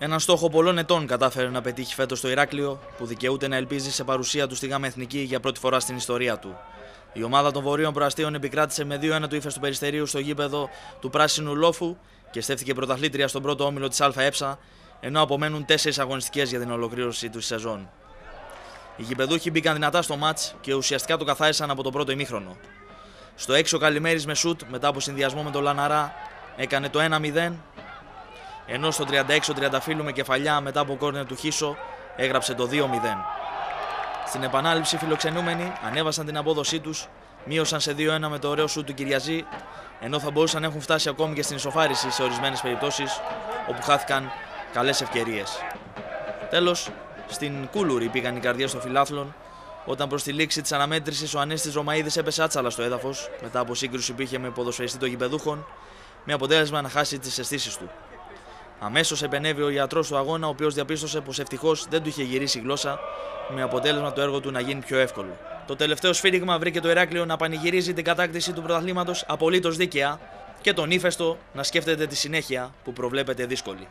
Έναν στόχο πολλών ετών κατάφερε να πετύχει φέτος το Ηράκλειο, που δικαιούται να ελπίζει σε παρουσία του στη ΓΑΜ Εθνική για πρώτη φορά στην ιστορία του. Η ομάδα των Βορείων Προαστίων επικράτησε με 2-1 του ύφες του Περιστερίου στο γήπεδο του Πράσινου Λόφου και στέφθηκε πρωταθλήτρια στον πρώτο όμιλο της ΑΕ, ενώ απομένουν τέσσερις αγωνιστικές για την ολοκλήρωση του σεζόν. Οι γηπεδούχοι μπήκαν δυνατά στο μάτς και ουσιαστικά το καθάρισαν από το πρώτο ημίχρονο. Στο 6 ο Καλημέρη με σουτ μετά από συνδυασμό με τον Λαναρά έκανε το 1-0 ενώ στο 36 ο Τριανταφύλου με κεφαλιά μετά από κόρνερ του Χίσο έγραψε το 2-0. Στην επανάληψη φιλοξενούμενοι ανέβασαν την απόδοσή τους, μείωσαν σε 2-1 με το ωραίο σου του Κυριαζή, ενώ θα μπορούσαν να έχουν φτάσει ακόμη και στην ισοφάριση σε ορισμένες περιπτώσεις όπου χάθηκαν καλές ευκαιρίες. Τέλος, στην Κούλουρη πήγαν οι καρδιές των φιλάθλων όταν προς τη λήξη της αναμέτρησης ο Ανέστης Ρωμαίδης έπεσε άτσαλα στο έδαφος μετά από σύγκρουση που είχε με ποδοσφαιριστή των γηπεδούχων, με αποτέλεσμα να χάσει τις αισθήσεις του. Αμέσως επενέβη ο γιατρός του αγώνα, ο οποίος διαπίστωσε πως ευτυχώς δεν του είχε γυρίσει η γλώσσα, με αποτέλεσμα το έργο του να γίνει πιο εύκολο. Το τελευταίο σφύριγμα βρήκε το Ηράκλειο να πανηγυρίζει την κατάκτηση του πρωταθλήματος απολύτως δίκαια και τον ύφεστο να σκέφτεται τη συνέχεια που προβλέπεται δύσκολη.